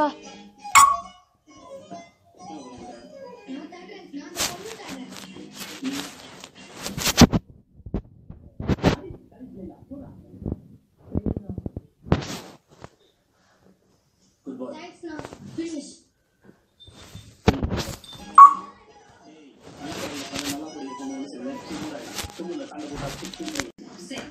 ばせっか。